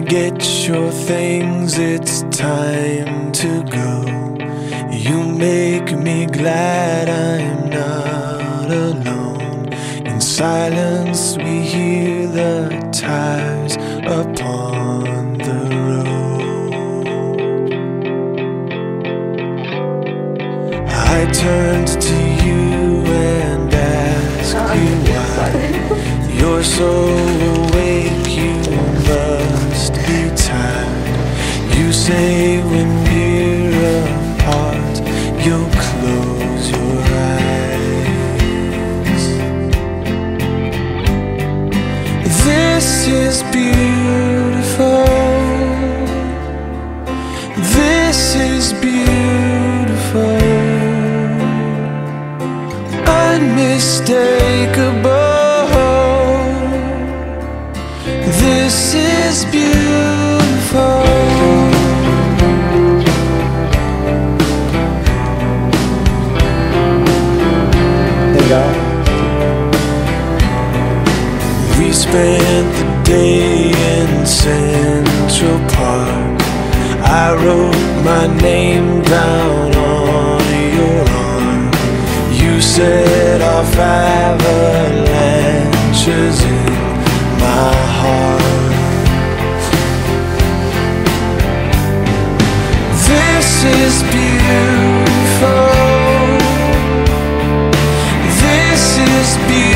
get your things, it's time to go. You make me glad I'm not alone. In silence, we hear the tires upon the road. I turned to you and asked you why. You're so awake, say when we're apart, you'll close your eyes. This is beautiful. This is beautiful. Unmistakable. This is beautiful. Spent the day in Central Park. I wrote my name down on your arm. You set off avalanches in my heart. This is beautiful. This is beautiful.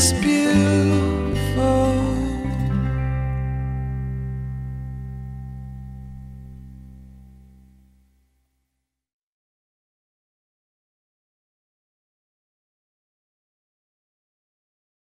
dispute